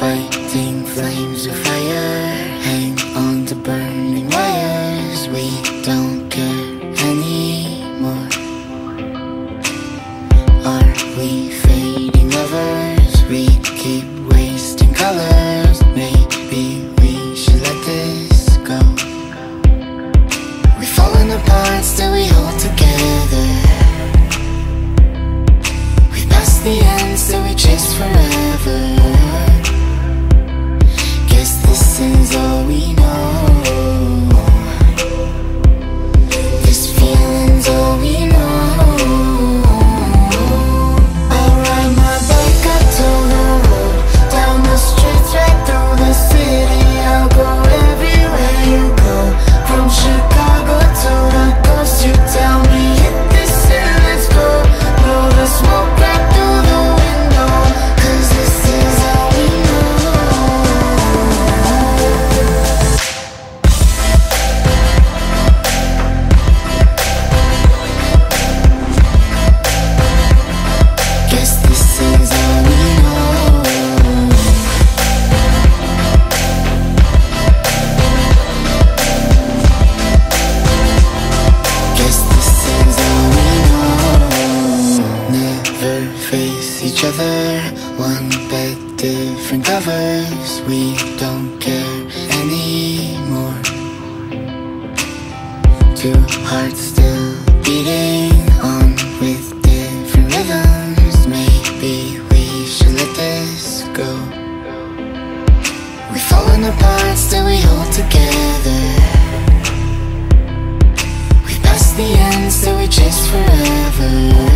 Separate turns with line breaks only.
fighting flames of fire. Hang on the burning wires. We don't care anymore. Are we fading lovers? We keep know. each other. One bed, different covers. We don't care anymore. Two hearts still beating on with different rhythms. Maybe we should let this go. We've fallen apart, still we hold together. We passed the end, still we chase forever.